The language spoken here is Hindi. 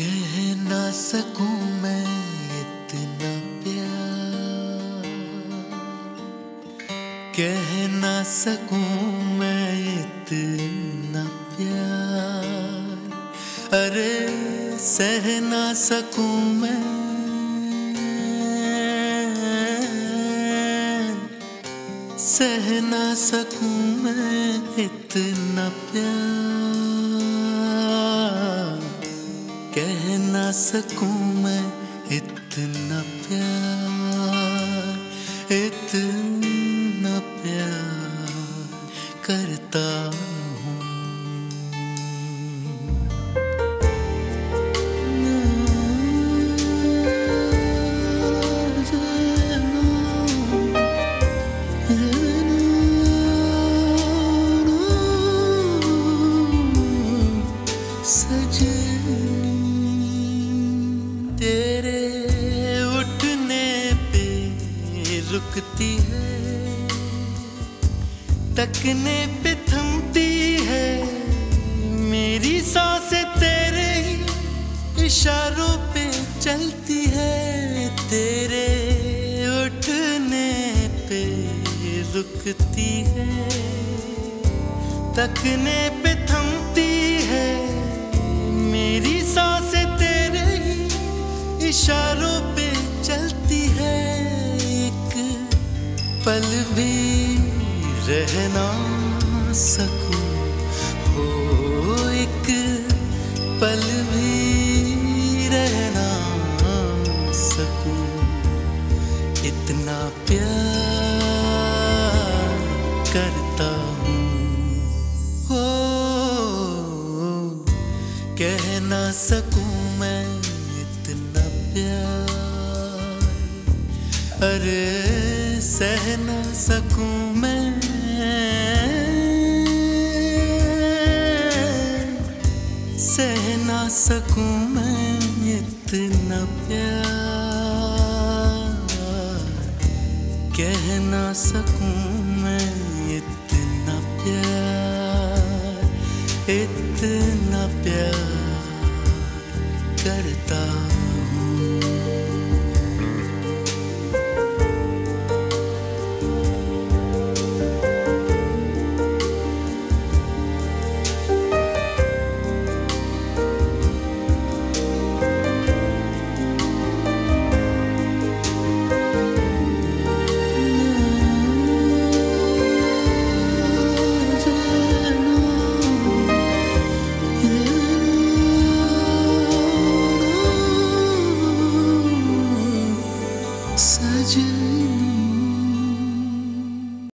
कह ना सकूँ मैं इतना प्यार। कह ना सकूँ मैं इतना प्यार। अरे सह ना सकूँ मैं। सह ना सकूँ मैं इतना प्यार। सकूँ मैं इतना प्यार इतना प्यार करता रुकती है, तकने पे थमती है। मेरी साँसें तेरे ही इशारों पे चलती है, तेरे उठने पे रुकती है। तकने पे थमती है, मेरी साँसें तेरे ही इशारों पे चलती है। पल भी रहना सकूँ। हो एक पल भी रहना सकूँ। इतना प्यार करता हूँ। हो कह ना सकूँ मैं इतना प्यार। अरे सह ना सकूँ मैं। सह ना सकूँ मैं इतना प्यार। कह ना सकूँ मैं इतना प्यार। इतना प्यार करता